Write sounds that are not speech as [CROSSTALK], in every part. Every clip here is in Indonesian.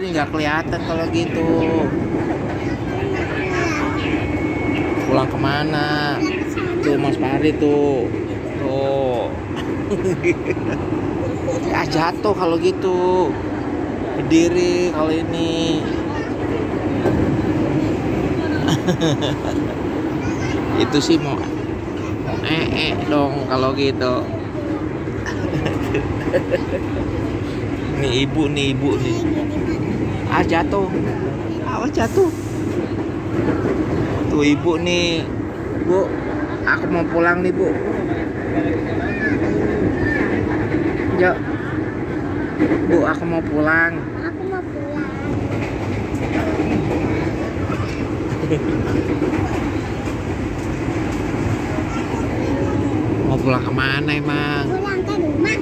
Ini nggak kelihatan kalau gitu. Pulang ke mana? Tuh Mas Pari tuh. Tuh. [LAUGHS] ya jatuh kalau gitu. Berdiri kalau ini. [LAUGHS] Itu sih mau mau ee dong kalau gitu. [LAUGHS] nih ibu nih ibu nih. Ah jatuh. Awas jatuh. Tuh ibu nih. Bu, aku mau pulang nih, Bu. Yuk. Bu, aku mau pulang. Aku mau pulang. Mau pulang ke mana emang? Pulang ke rumah.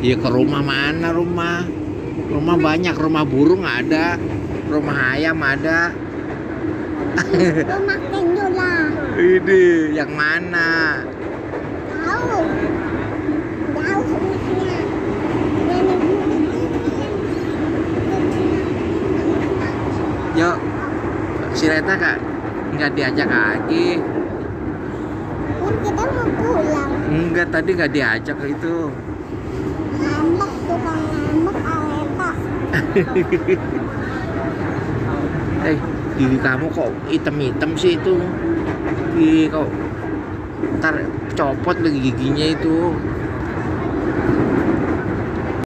Iya ke rumah mana rumah? Rumah banyak, rumah burung ada, rumah ayam ada. Rumah Kendula. Ini yang mana? Tahu. Rumahnya. Nenek Yuk, si Reta kak nggak diajak lagi. Kan kita mau pulang. Enggak tadi nggak diajak itu. Eh, gigi kamu kok hitam-hitam sih itu? Gigi kok ntar copot lagi giginya itu.